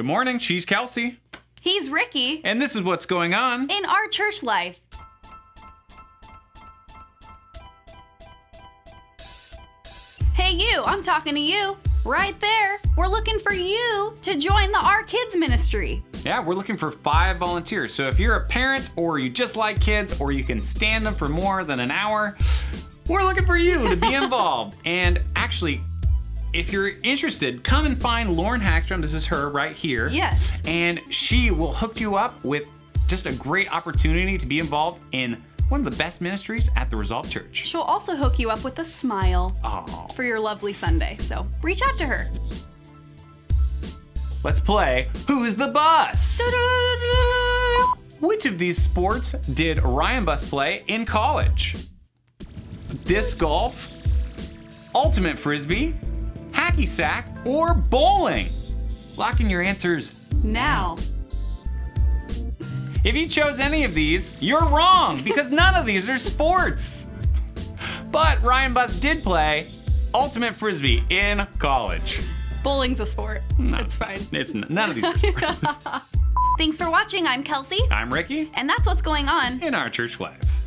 Good morning, she's Kelsey. He's Ricky. And this is what's going on in our church life. Hey, you, I'm talking to you. Right there. We're looking for you to join the Our Kids ministry. Yeah, we're looking for five volunteers. So if you're a parent or you just like kids or you can stand them for more than an hour, we're looking for you to be involved. and actually, if you're interested, come and find Lauren Hackstrom. This is her right here. Yes. And she will hook you up with just a great opportunity to be involved in one of the best ministries at the Resolved Church. She'll also hook you up with a smile Aww. for your lovely Sunday. So reach out to her. Let's play Who's the Bus? Which of these sports did Ryan Bus play in college? Disc golf, ultimate frisbee, hacky sack, or bowling? Lock in your answers now. If you chose any of these, you're wrong because none of these are sports. But Ryan Bus did play ultimate frisbee in college. Bowling's a sport. No, it's fine. It's none of these are sports. Thanks for watching. I'm Kelsey. I'm Ricky. And that's what's going on in our church life.